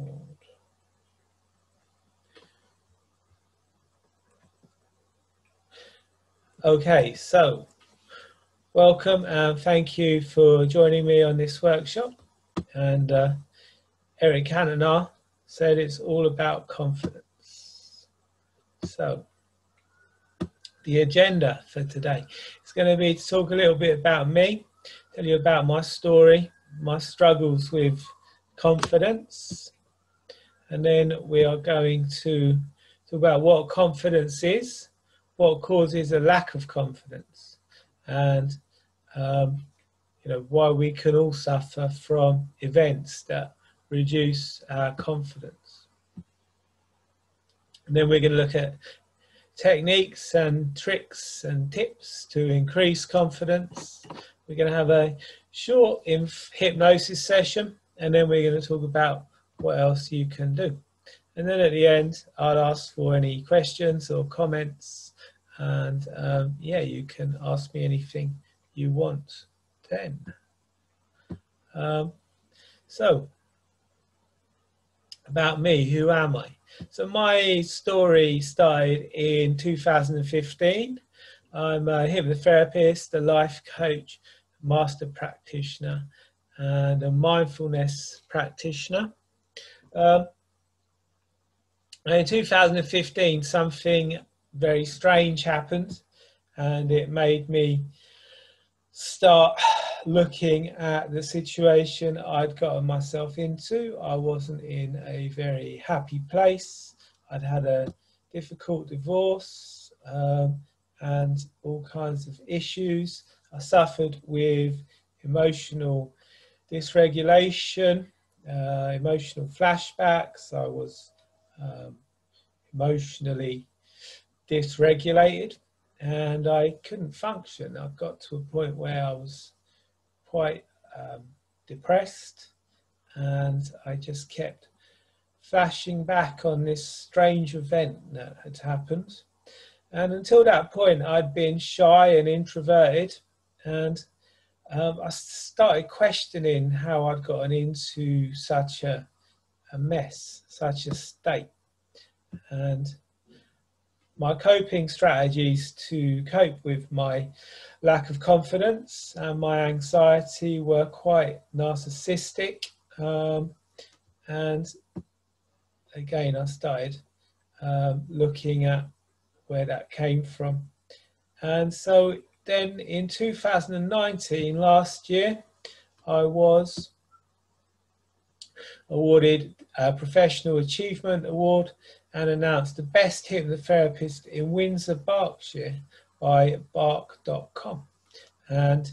record. Okay, so welcome and thank you for joining me on this workshop. And uh, Eric Cantona said it's all about confidence. So the agenda for today is going to be to talk a little bit about me, tell you about my story, my struggles with confidence, and then we are going to talk about what confidence is, what causes a lack of confidence, and um, you know why we can all suffer from events that reduce our confidence. And then we're going to look at techniques and tricks and tips to increase confidence. We're going to have a short hypnosis session and then we're going to talk about what else you can do. And then at the end, I'll ask for any questions or comments. And um, yeah, you can ask me anything you want then. Um, so, about me, who am I? So my story started in 2015. I'm a hypnotherapist, a life coach, master practitioner, and a mindfulness practitioner. Um, in 2015, something very strange happened, and it made me start looking at the situation I'd gotten myself into. I wasn't in a very happy place. I'd had a difficult divorce um, and all kinds of issues. I suffered with emotional dysregulation, uh, emotional flashbacks. I was um, emotionally dysregulated and I couldn't function. I got to a point where I was quite um, depressed and I just kept flashing back on this strange event that had happened. And until that point, I'd been shy and introverted, and um, I started questioning how I'd gotten into such a, a mess, such a state. And my coping strategies to cope with my lack of confidence and my anxiety were quite narcissistic. Um, and again, I started um, looking at where that came from. And so then in 2019, last year, I was awarded a Professional Achievement Award and announced the best hypnotherapist in Windsor, Berkshire by bark.com. And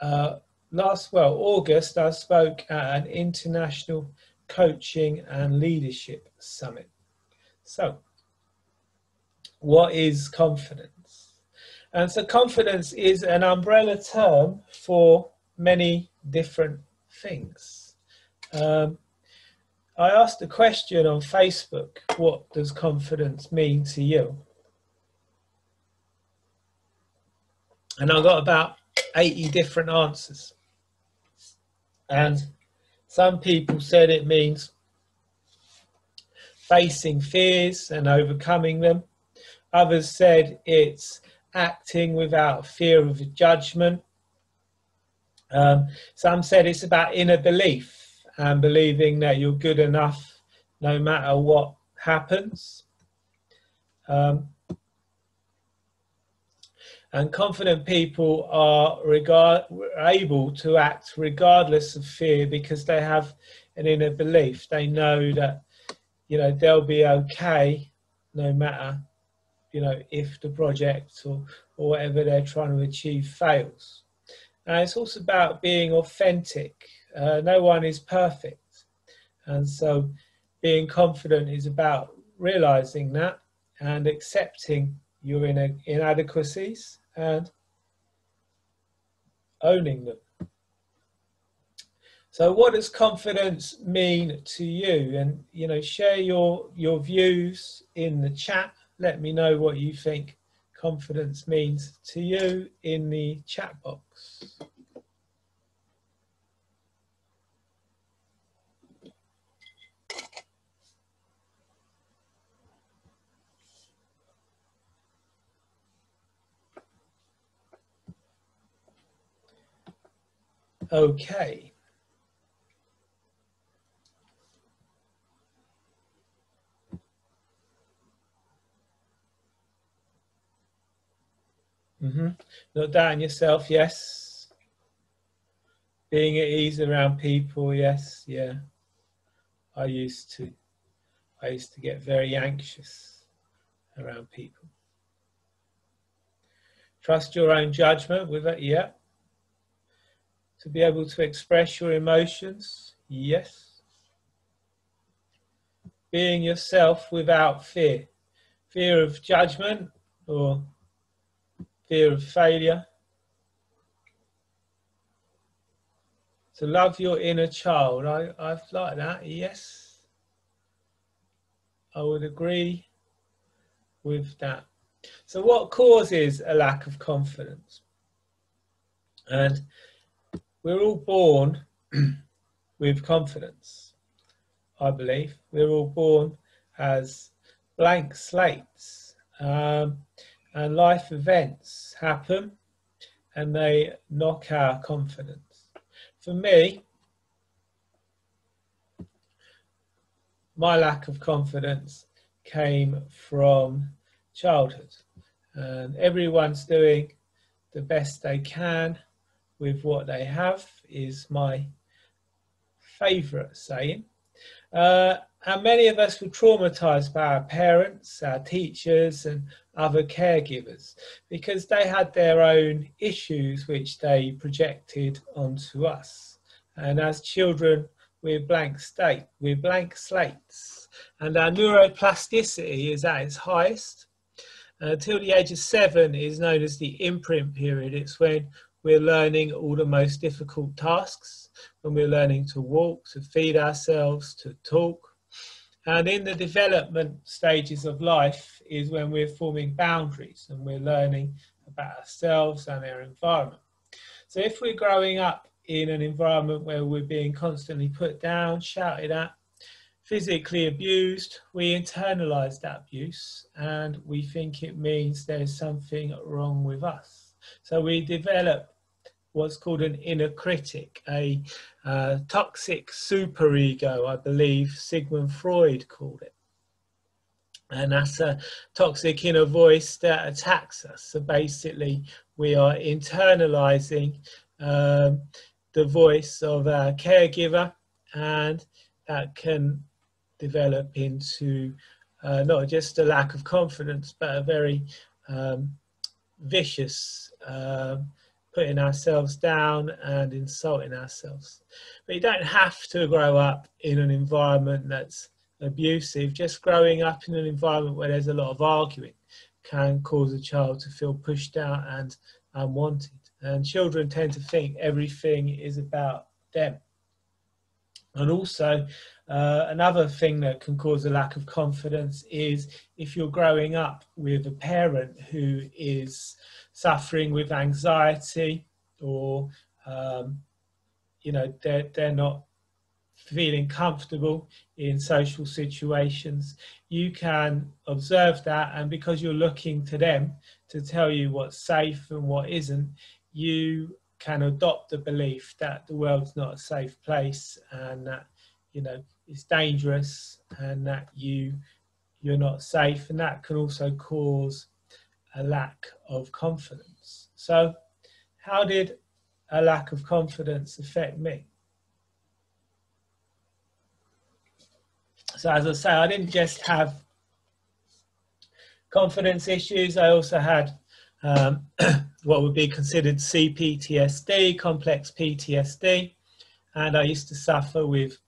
uh, last, well, August, I spoke at an international coaching and leadership summit. So, what is confidence? And so, confidence is an umbrella term for many different things. Um, I asked a question on Facebook what does confidence mean to you? And I got about 80 different answers. And some people said it means facing fears and overcoming them. Others said it's acting without fear of judgment. Um, some said it's about inner belief and believing that you're good enough no matter what happens. Um, and confident people are regard, able to act regardless of fear because they have an inner belief. They know that you know they'll be okay no matter you know if the project or, or whatever they're trying to achieve fails. And it's also about being authentic uh, no one is perfect. And so being confident is about realizing that and accepting your inadequacies and owning them. So what does confidence mean to you? And you know, share your your views in the chat let me know what you think confidence means to you in the chat box. Okay. Mm-hmm. Not doubting yourself, yes. Being at ease around people, yes, yeah. I used to. I used to get very anxious around people. Trust your own judgment with it, yeah. To be able to express your emotions, yes. Being yourself without fear. Fear of judgment or fear of failure. To love your inner child. I, I've like that, yes. I would agree with that. So, what causes a lack of confidence? And we're all born with confidence, I believe. We're all born as blank slates. Um, and life events happen and they knock our confidence. For me, my lack of confidence came from childhood. And everyone's doing the best they can with what they have, is my favourite saying. Uh, and many of us were traumatized by our parents, our teachers, and other caregivers because they had their own issues which they projected onto us. And as children, we're blank state, we're blank slates, and our neuroplasticity is at its highest. Uh, Until the age of seven is known as the imprint period. It's when we're learning all the most difficult tasks, when we're learning to walk, to feed ourselves, to talk, and in the development stages of life is when we're forming boundaries and we're learning about ourselves and our environment. So if we're growing up in an environment where we're being constantly put down, shouted at, physically abused, we internalize that abuse and we think it means there's something wrong with us. So we develop what's called an inner critic, a uh, toxic superego, I believe Sigmund Freud called it. And that's a toxic inner voice that attacks us. So basically, we are internalizing um, the voice of our caregiver, and that can develop into uh, not just a lack of confidence, but a very um, vicious um, putting ourselves down and insulting ourselves. But you don't have to grow up in an environment that's abusive. Just growing up in an environment where there's a lot of arguing can cause a child to feel pushed out and unwanted. And children tend to think everything is about them. And also, uh, another thing that can cause a lack of confidence is if you're growing up with a parent who is suffering with anxiety or, um, you know, they're, they're not feeling comfortable in social situations, you can observe that. And because you're looking to them to tell you what's safe and what isn't, you can adopt the belief that the world's not a safe place and that you know it's dangerous and that you you're not safe and that can also cause a lack of confidence. So how did a lack of confidence affect me? So as i say i didn't just have confidence issues. I also had um, what would be considered CPTSD, complex PTSD, and I used to suffer with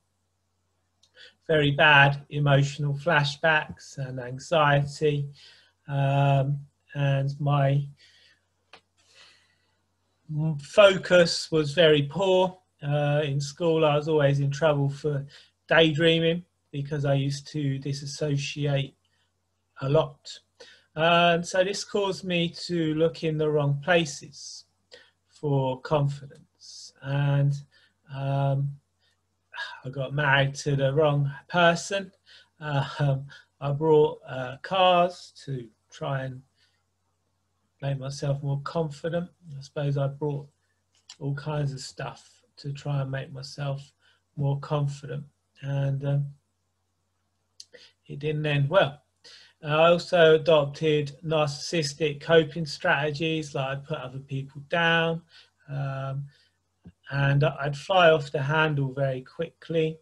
very bad emotional flashbacks and anxiety, um, and my focus was very poor. Uh, in school, I was always in trouble for daydreaming because I used to disassociate a lot. And so this caused me to look in the wrong places for confidence. And um, I got married to the wrong person. Um, I brought uh, cars to try and make myself more confident. I suppose I brought all kinds of stuff to try and make myself more confident. And um, it didn't end well. I also adopted narcissistic coping strategies, like I'd put other people down, um, and I'd fly off the handle very quickly.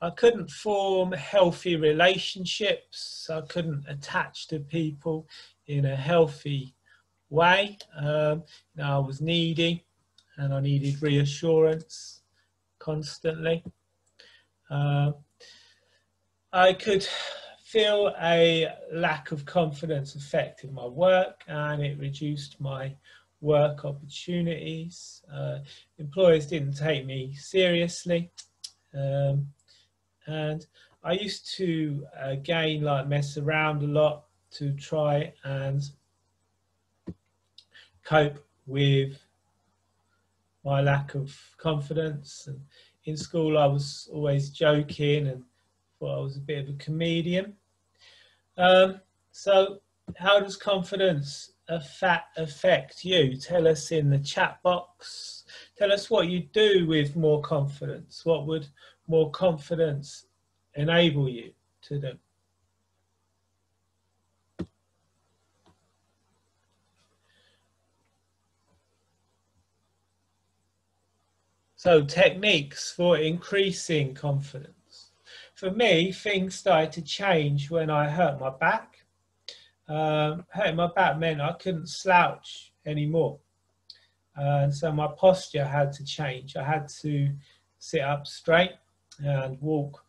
I couldn't form healthy relationships. I couldn't attach to people in a healthy way. Um, you know, I was needy, and I needed reassurance constantly. Uh, I could feel a lack of confidence affecting my work and it reduced my work opportunities. Uh, employers didn't take me seriously. Um, and I used to again like mess around a lot to try and cope with my lack of confidence. And in school, I was always joking and thought I was a bit of a comedian. Um, so how does confidence affect you? Tell us in the chat box. Tell us what you do with more confidence. What would more confidence enable you to do? So techniques for increasing confidence for me, things started to change when I hurt my back. Um, hurting my back meant I couldn't slouch anymore. And so my posture had to change. I had to sit up straight and walk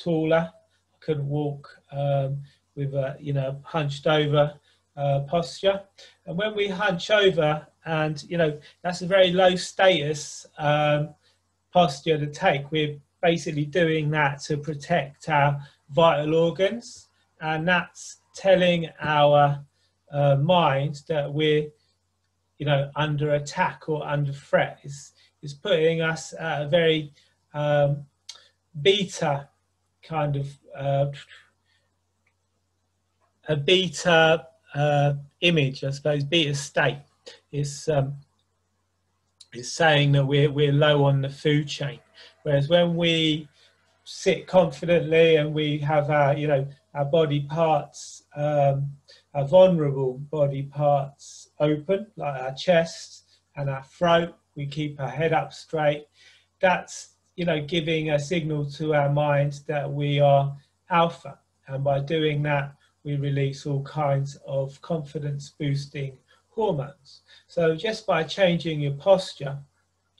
taller. I couldn't walk um, with a, you know, hunched over uh, posture. And when we hunch over, and you know, that's a very low status um, posture to take. We're basically doing that to protect our vital organs, and that's telling our uh, mind that we're, you know, under attack or under threat. is is putting us at a very um, beta kind of uh, a beta uh, image, I suppose, beta state is um, is saying that we're we're low on the food chain. Whereas when we sit confidently and we have our, you know, our body parts, um, our vulnerable body parts open, like our chest and our throat, we keep our head up straight. That's, you know, giving a signal to our mind that we are alpha. And by doing that, we release all kinds of confidence boosting hormones. So just by changing your posture,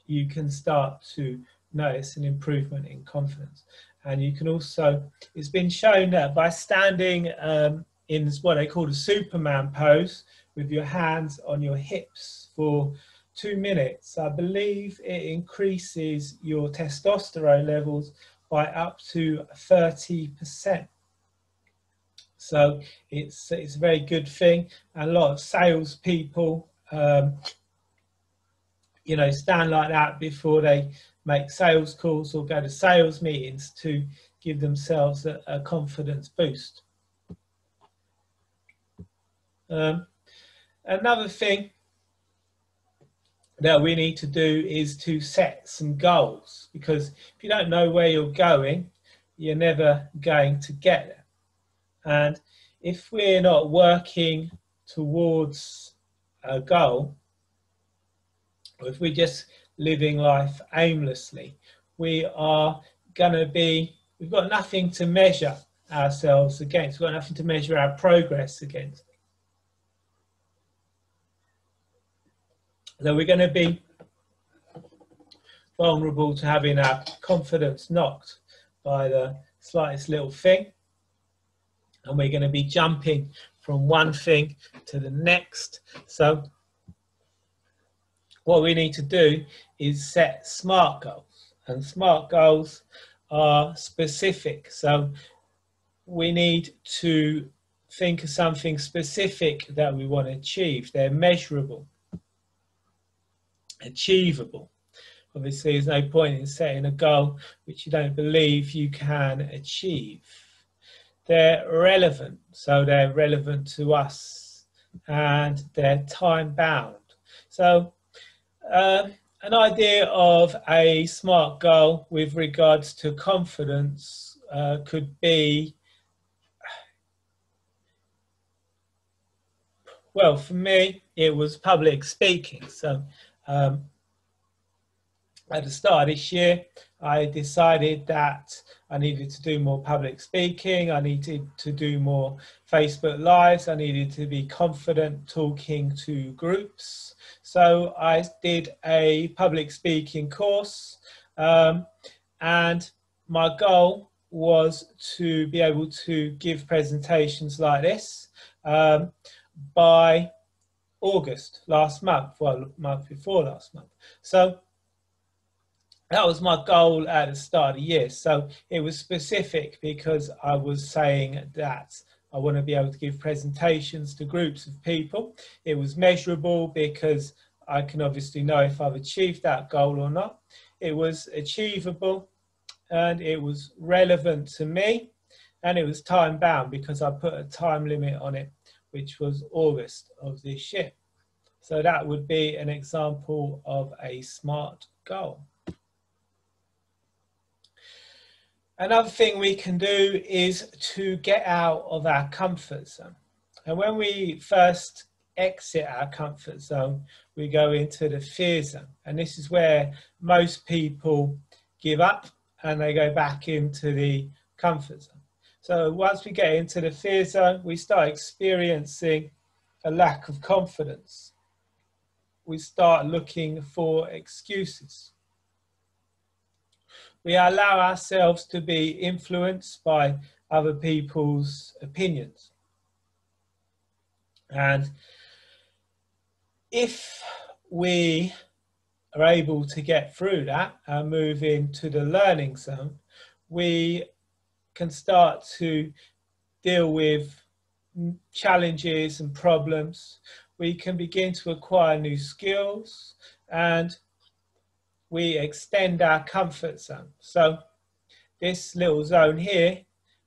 you can start to notice an improvement in confidence. And you can also, it's been shown that by standing um, in what they call a Superman pose with your hands on your hips for two minutes, I believe it increases your testosterone levels by up to 30%. So it's, it's a very good thing. And a lot of salespeople, um, you know, stand like that before they make sales calls or go to sales meetings to give themselves a, a confidence boost. Um, another thing that we need to do is to set some goals because if you don't know where you're going, you're never going to get there. And if we're not working towards a goal, or if we're just living life aimlessly. We are going to be, we've got nothing to measure ourselves against, we've got nothing to measure our progress against. So we're going to be vulnerable to having our confidence knocked by the slightest little thing. And we're going to be jumping from one thing to the next. So what we need to do is set SMART goals. And SMART goals are specific. So we need to think of something specific that we want to achieve. They're measurable, achievable. Obviously, there's no point in setting a goal which you don't believe you can achieve. They're relevant, so they're relevant to us and they're time bound. So uh, an idea of a SMART goal with regards to confidence uh, could be well for me it was public speaking so um, at the start of this year I decided that I needed to do more public speaking, I needed to do more Facebook Lives, I needed to be confident talking to groups. So I did a public speaking course um, and my goal was to be able to give presentations like this um, by August last month, well, month before last month. So that was my goal at the start of the year. So it was specific because I was saying that I want to be able to give presentations to groups of people. It was measurable because I can obviously know if I've achieved that goal or not. It was achievable and it was relevant to me and it was time bound because I put a time limit on it, which was August of this year. So that would be an example of a SMART goal. Another thing we can do is to get out of our comfort zone. And when we first exit our comfort zone, we go into the fear zone. And this is where most people give up and they go back into the comfort zone. So once we get into the fear zone, we start experiencing a lack of confidence. We start looking for excuses we allow ourselves to be influenced by other people's opinions. And if we are able to get through that and move into the learning zone, we can start to deal with challenges and problems. We can begin to acquire new skills and we extend our comfort zone. So this little zone here,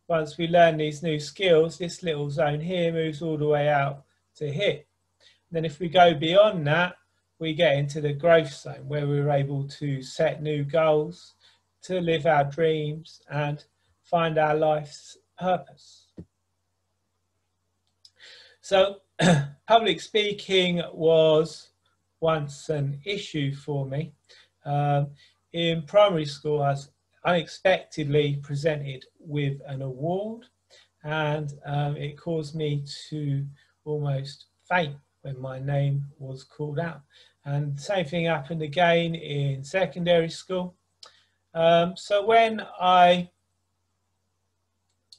once we learn these new skills, this little zone here moves all the way out to here. Then if we go beyond that, we get into the growth zone where we're able to set new goals, to live our dreams and find our life's purpose. So public speaking was once an issue for me um, in primary school, I was unexpectedly presented with an award and um, it caused me to almost faint when my name was called out. And same thing happened again in secondary school. Um, so when I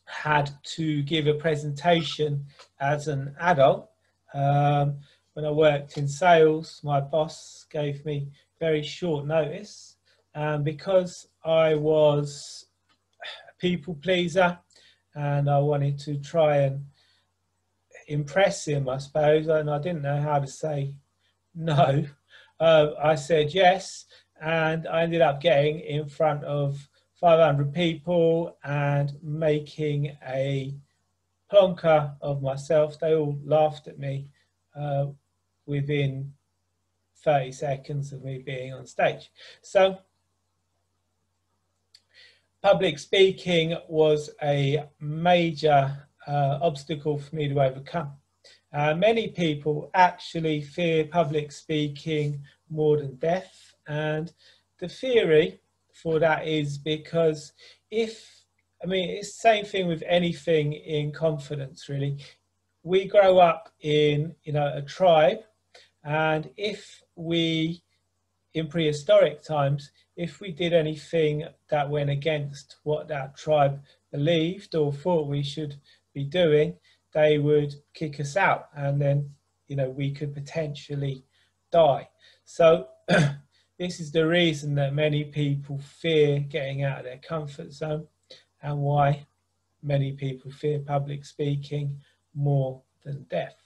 had to give a presentation as an adult, um, when I worked in sales, my boss gave me very short notice. Um, because I was a people pleaser and I wanted to try and impress him, I suppose, and I didn't know how to say no. Uh, I said yes, and I ended up getting in front of 500 people and making a plonker of myself. They all laughed at me uh, within 30 seconds of me being on stage. So public speaking was a major uh, obstacle for me to overcome. Uh, many people actually fear public speaking more than death and the theory for that is because if I mean it's the same thing with anything in confidence really we grow up in you know a tribe and if we, in prehistoric times, if we did anything that went against what that tribe believed or thought we should be doing, they would kick us out and then, you know, we could potentially die. So this is the reason that many people fear getting out of their comfort zone and why many people fear public speaking more than death.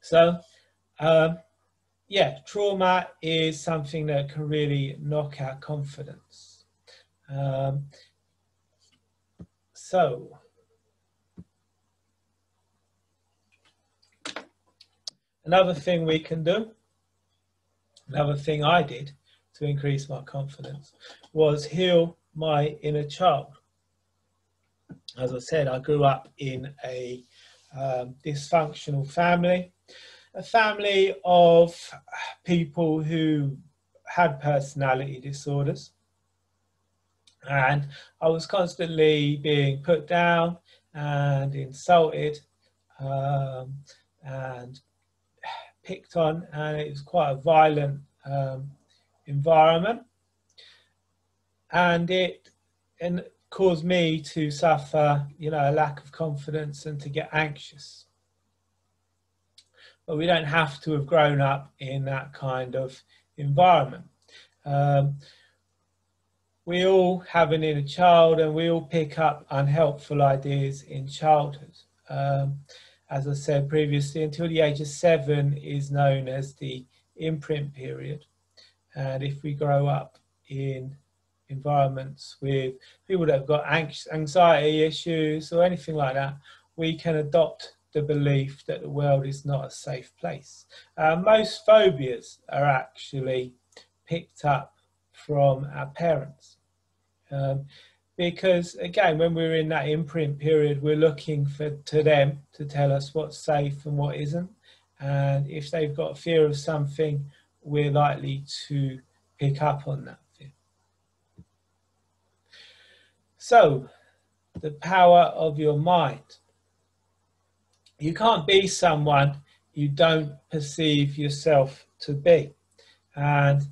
So um, yeah, trauma is something that can really knock our confidence. Um, so, another thing we can do Another thing I did to increase my confidence was heal my inner child. As I said, I grew up in a um, dysfunctional family, a family of people who had personality disorders. And I was constantly being put down and insulted um, and picked on, and it was quite a violent um, environment. And it and caused me to suffer, you know, a lack of confidence and to get anxious. But we don't have to have grown up in that kind of environment. Um, we all have an inner child and we all pick up unhelpful ideas in childhood. Um, as I said previously, until the age of seven is known as the imprint period. And if we grow up in environments with people that have got anxiety issues or anything like that, we can adopt the belief that the world is not a safe place. Uh, most phobias are actually picked up from our parents. Um, because again, when we're in that imprint period, we're looking for to them to tell us what's safe and what isn't. And if they've got fear of something, we're likely to pick up on that fear. So, the power of your mind. You can't be someone you don't perceive yourself to be. And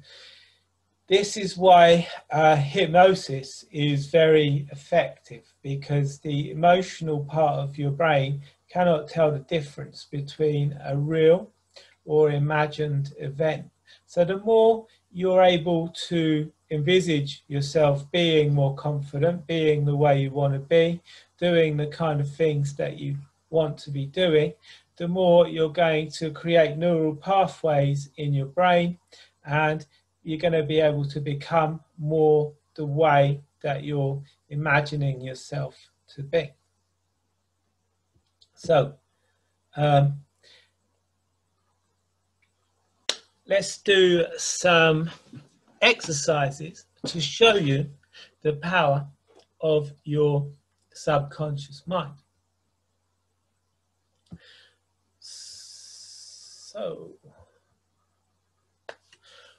this is why uh, hypnosis is very effective because the emotional part of your brain cannot tell the difference between a real or imagined event. So the more you're able to envisage yourself being more confident, being the way you want to be, doing the kind of things that you want to be doing, the more you're going to create neural pathways in your brain and you're going to be able to become more the way that you're imagining yourself to be. So, um, let's do some exercises to show you the power of your subconscious mind. So,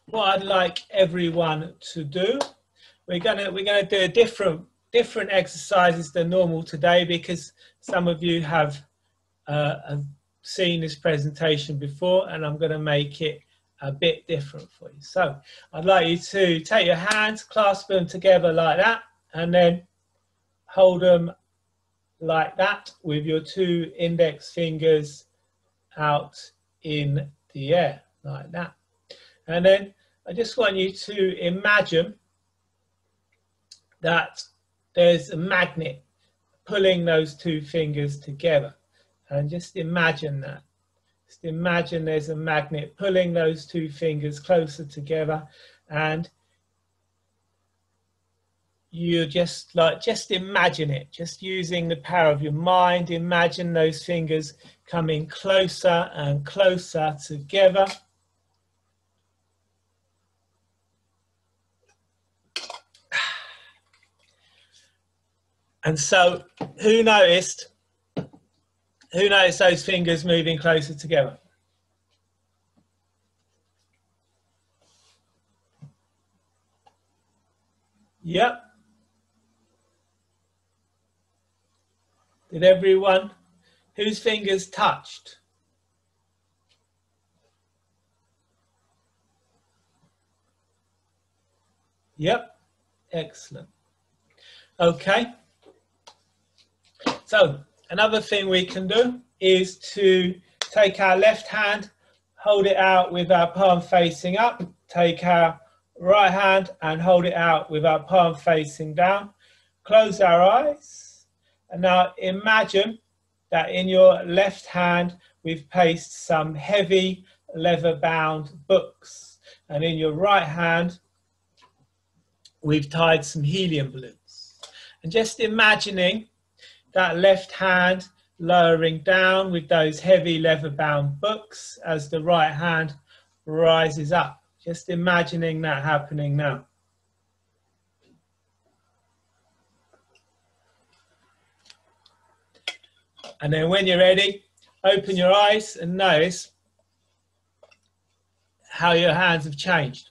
what I'd like everyone to do. We're gonna we're gonna do different different exercises than normal today because some of you have, uh, have seen this presentation before, and I'm going to make it a bit different for you. So I'd like you to take your hands, clasp them together like that, and then hold them like that with your two index fingers out in the air like that. And then I just want you to imagine that there's a magnet pulling those two fingers together. And just imagine that. Just imagine there's a magnet pulling those two fingers closer together and you just like just imagine it just using the power of your mind imagine those fingers coming closer and closer together And so, who noticed? Who noticed those fingers moving closer together? Yep. Did everyone? Whose fingers touched? Yep. Excellent. Okay. So another thing we can do is to take our left hand, hold it out with our palm facing up, take our right hand and hold it out with our palm facing down. Close our eyes. And now imagine that in your left hand, we've placed some heavy leather bound books. And in your right hand, we've tied some helium balloons. And just imagining that left hand lowering down with those heavy leather bound books as the right hand rises up. Just imagining that happening now. And then when you're ready, open your eyes and notice how your hands have changed.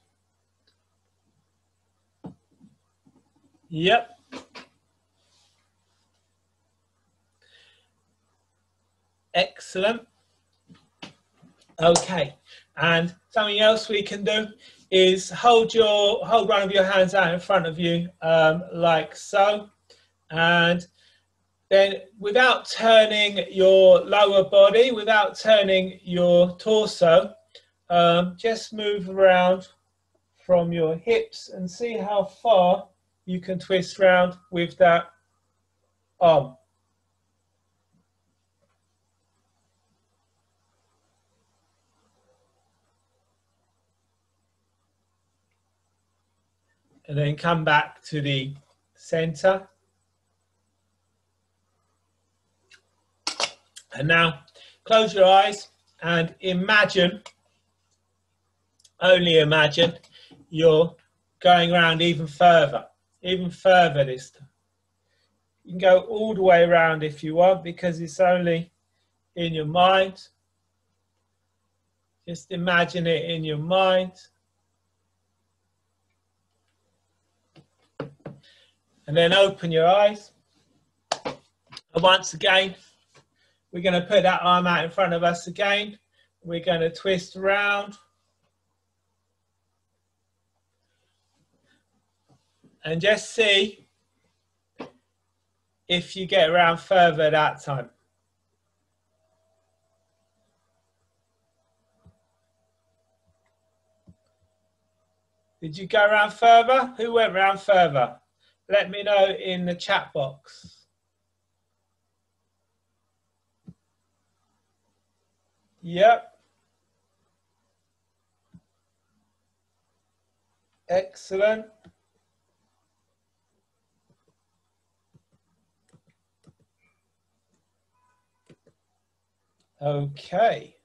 Yep. Excellent. Okay, and something else we can do is hold your hold one of your hands out in front of you um, like so, and then without turning your lower body, without turning your torso, um, just move around from your hips and see how far you can twist round with that arm. And then come back to the center. And now close your eyes and imagine, only imagine, you're going around even further even further this time. You can go all the way around if you want because it's only in your mind. Just imagine it in your mind. And then open your eyes. And once again, we're going to put that arm out in front of us again. We're going to twist around. and just see if you get around further that time. Did you go around further? Who went around further? Let me know in the chat box. Yep. Excellent. Okay.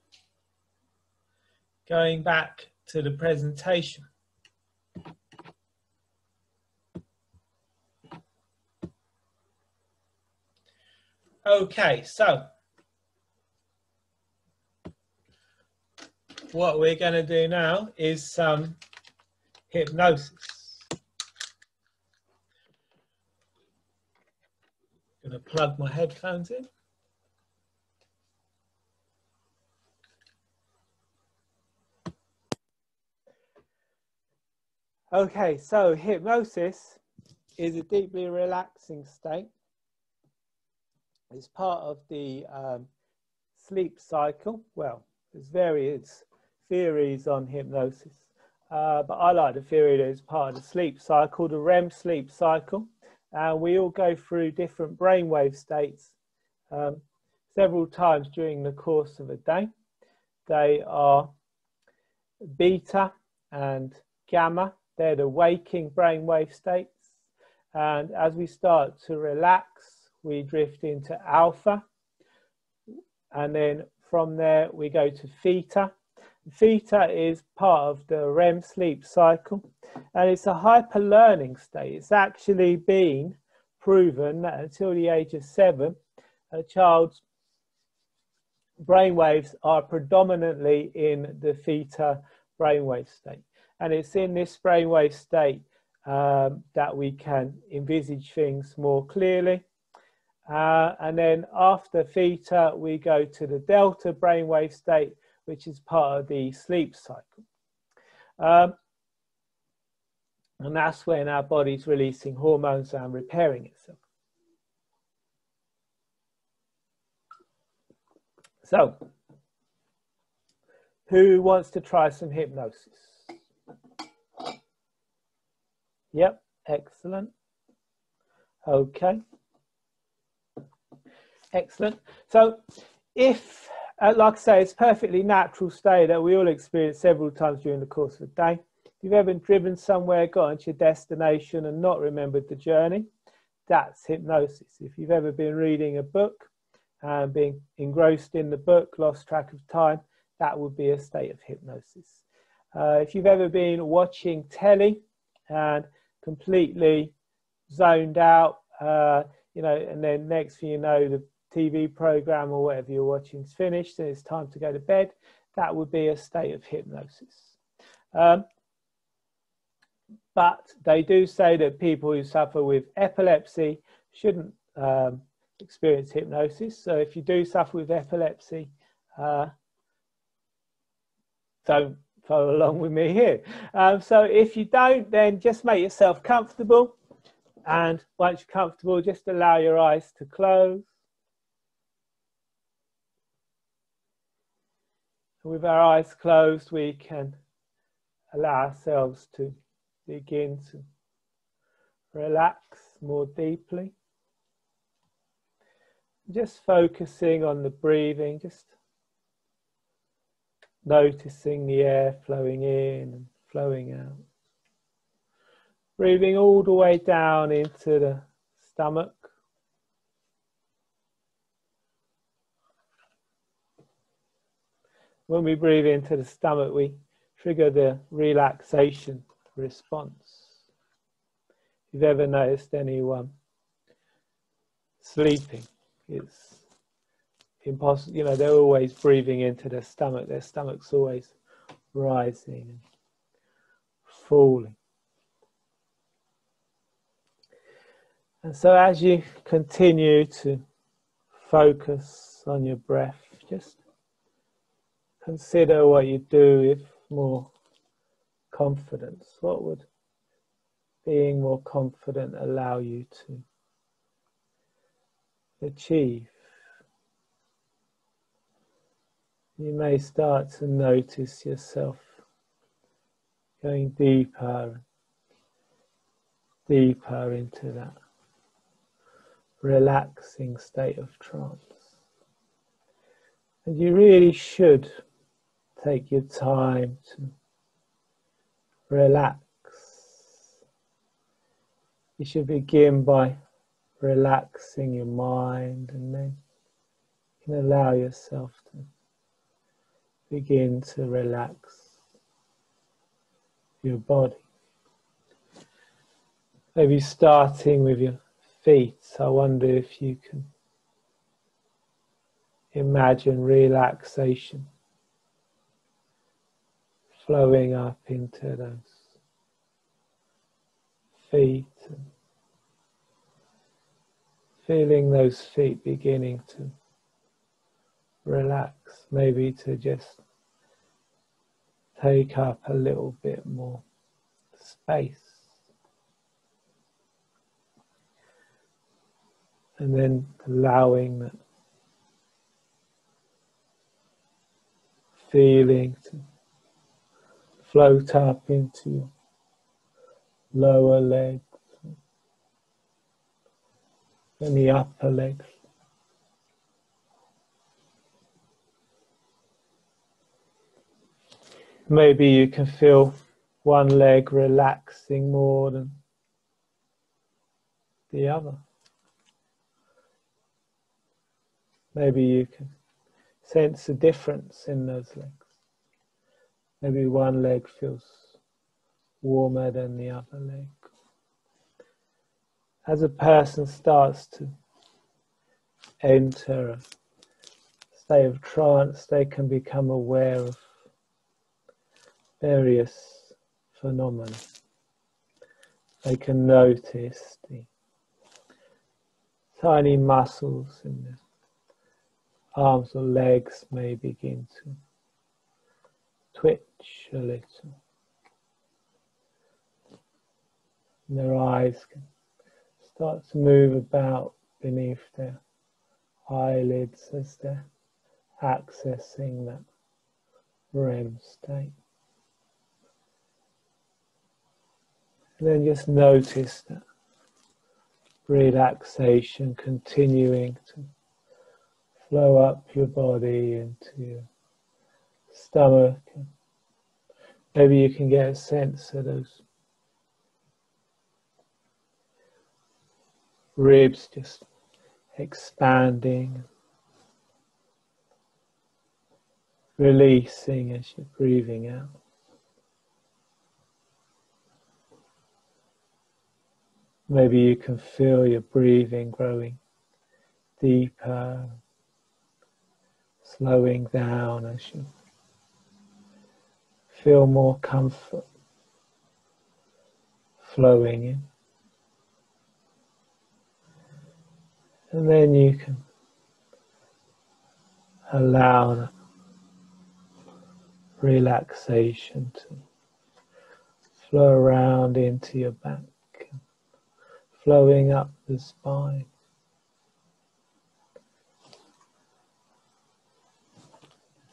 Going back to the presentation. Okay, so what we're going to do now is some hypnosis. I'm going to plug my headphones in. Okay, so hypnosis is a deeply relaxing state. It's part of the um, sleep cycle. Well, there's various theories on hypnosis, uh, but I like the theory that it's part of the sleep cycle, the REM sleep cycle. And we all go through different brainwave states um, several times during the course of a day. They are beta and gamma they're the waking brainwave states. And as we start to relax, we drift into alpha. And then from there, we go to theta. Theta is part of the REM sleep cycle. And it's a hyper learning state. It's actually been proven that until the age of seven, a child's brainwaves are predominantly in the theta brainwave state. And it's in this brainwave state um, that we can envisage things more clearly. Uh, and then after theta, we go to the delta brainwave state, which is part of the sleep cycle. Um, and that's when our body's releasing hormones and repairing itself. So, who wants to try some hypnosis? Yep, excellent. Okay. Excellent. So if, uh, like I say, it's perfectly natural state that we all experience several times during the course of the day. If you've ever driven somewhere, got into your destination and not remembered the journey, that's hypnosis. If you've ever been reading a book and being engrossed in the book, lost track of time, that would be a state of hypnosis. Uh, if you've ever been watching telly and completely zoned out, uh, you know, and then next thing you know, the TV program or whatever you're watching is finished and it's time to go to bed, that would be a state of hypnosis. Um, but they do say that people who suffer with epilepsy shouldn't um, experience hypnosis. So if you do suffer with epilepsy, uh, don't follow along with me here. Um, so if you don't, then just make yourself comfortable. And once you're comfortable, just allow your eyes to close. With our eyes closed, we can allow ourselves to begin to relax more deeply. Just focusing on the breathing, just noticing the air flowing in and flowing out. Breathing all the way down into the stomach. When we breathe into the stomach, we trigger the relaxation response. If you've ever noticed anyone sleeping, it's impossible. You know, they're always breathing into their stomach. Their stomach's always rising and falling. And so, as you continue to focus on your breath, just consider what you do with more confidence. What would being more confident allow you to achieve? you may start to notice yourself going deeper, deeper into that relaxing state of trance. And you really should take your time to relax. You should begin by relaxing your mind and then you can allow yourself to begin to relax your body. Maybe starting with your feet, I wonder if you can imagine relaxation flowing up into those feet and feeling those feet beginning to relax, maybe to just take up a little bit more space. And then allowing that feeling to float up into your lower legs and the upper legs. Maybe you can feel one leg relaxing more than the other. Maybe you can sense a difference in those legs. Maybe one leg feels warmer than the other leg. As a person starts to enter a state of trance, they can become aware of various phenomena. They can notice the tiny muscles in the arms or legs may begin to twitch a little. And their eyes can start to move about beneath their eyelids as they're accessing that REM state. And then just notice that relaxation continuing to flow up your body into your stomach. Maybe you can get a sense of those ribs just expanding, releasing as you're breathing out. Maybe you can feel your breathing growing deeper, slowing down as you feel more comfort flowing in. And then you can allow the relaxation to flow around into your back, flowing up the spine.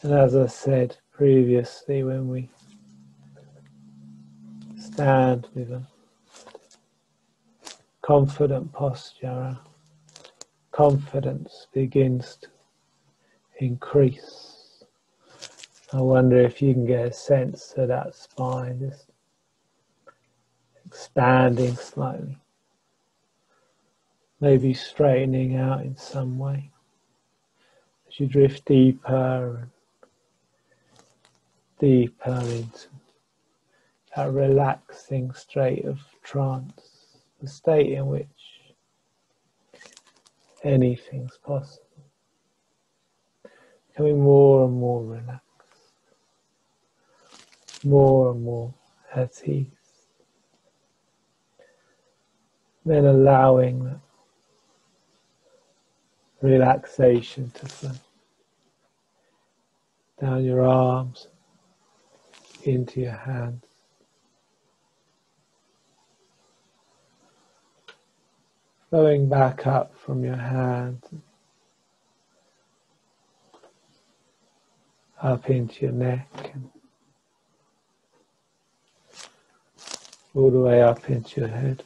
And as I said previously, when we stand with a confident posture, confidence begins to increase. I wonder if you can get a sense of that spine just expanding slightly, maybe straightening out in some way as you drift deeper and deeper into that relaxing state of trance, the state in which anything's possible. Becoming more and more relaxed, more and more at ease. Then allowing that relaxation to flow down your arms, into your hands. Flowing back up from your hands, up into your neck, all the way up into your head.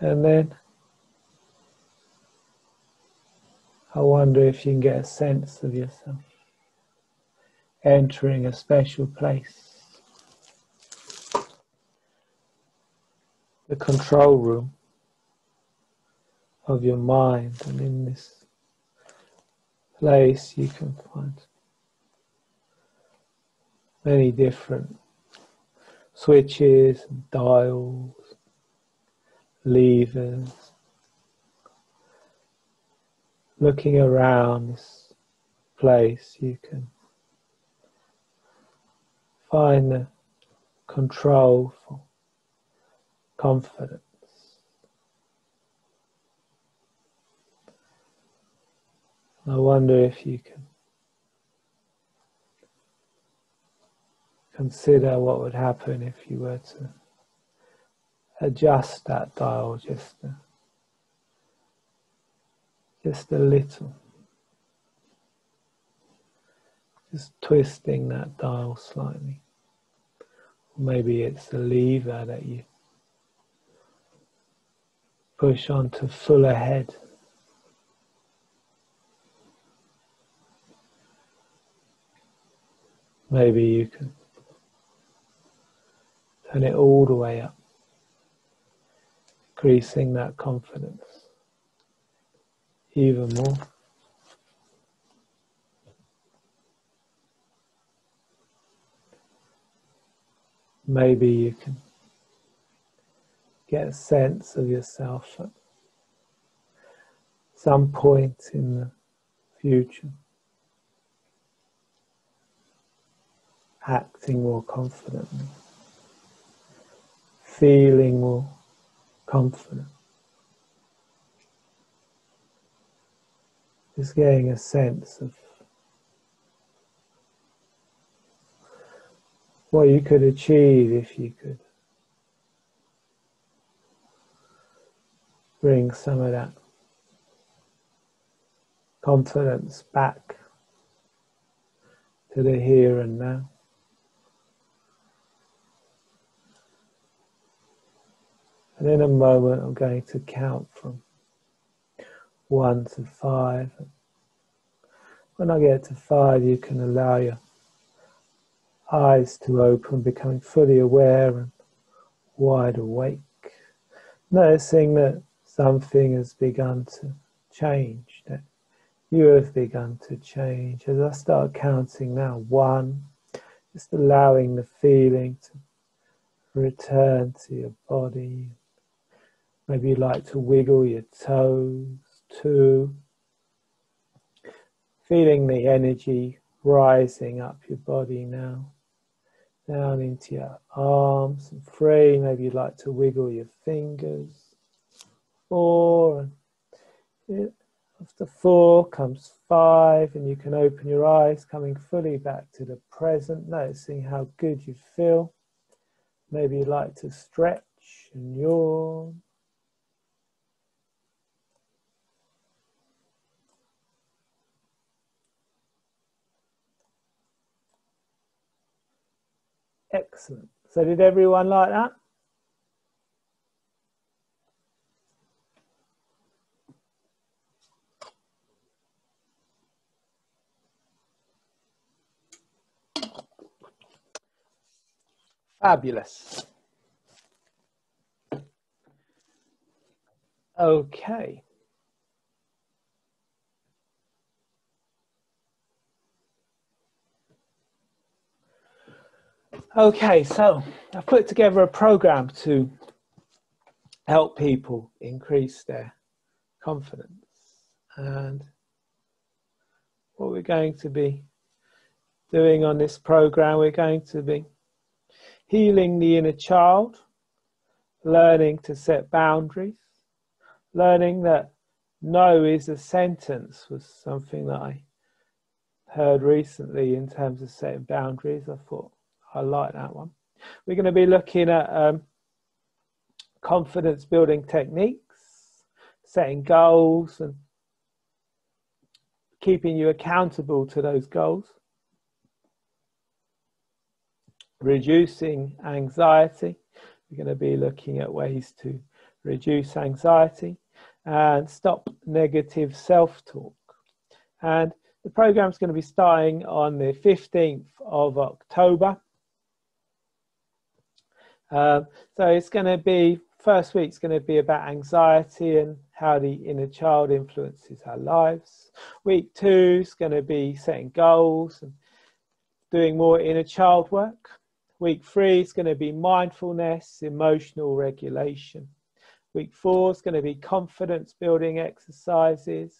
And then I wonder if you can get a sense of yourself entering a special place. The control room of your mind, and in this place you can find many different switches and dials, levers, looking around this place, you can find the control for confidence. I wonder if you can consider what would happen if you were to adjust that dial just just a little. Just twisting that dial slightly. Maybe it's a lever that you push on to full ahead. Maybe you can turn it all the way up, increasing that confidence even more. Maybe you can get a sense of yourself at some point in the future, acting more confidently, feeling more confident. Just getting a sense of what you could achieve if you could bring some of that confidence back to the here and now. And in a moment, I'm going to count from one to five. When I get to five, you can allow your eyes to open, becoming fully aware and wide awake, noticing that something has begun to change, that you have begun to change. As I start counting now, one, Just allowing the feeling to return to your body. Maybe you like to wiggle your toes too. Feeling the energy rising up your body now, down into your arms and three. Maybe you'd like to wiggle your fingers. Four. And after four comes five, and you can open your eyes, coming fully back to the present, noticing how good you feel. Maybe you'd like to stretch and yawn. Excellent. So did everyone like that? Fabulous. Okay. Okay, so I've put together a program to help people increase their confidence. And what we're going to be doing on this program, we're going to be healing the inner child, learning to set boundaries, learning that no is a sentence was something that I heard recently in terms of setting boundaries. I thought I like that one. We're going to be looking at um, confidence building techniques, setting goals, and keeping you accountable to those goals reducing anxiety. We're going to be looking at ways to reduce anxiety and stop negative self talk. And the program is going to be starting on the 15th of October. Um, so it's going to be, first week's going to be about anxiety and how the inner child influences our lives. Week two is going to be setting goals and doing more inner child work. Week three is going to be mindfulness, emotional regulation. Week four is going to be confidence building exercises.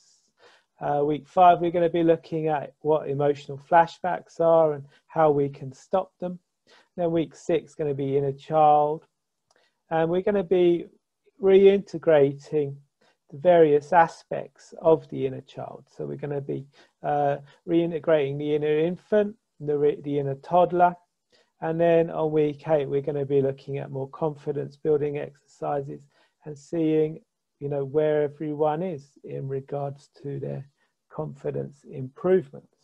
Uh, week five, we're going to be looking at what emotional flashbacks are and how we can stop them. Then week six is going to be inner child. And we're going to be reintegrating the various aspects of the inner child. So we're going to be uh, reintegrating the inner infant, the, the inner toddler, and then on week eight, we're going to be looking at more confidence building exercises and seeing, you know, where everyone is in regards to their confidence improvements.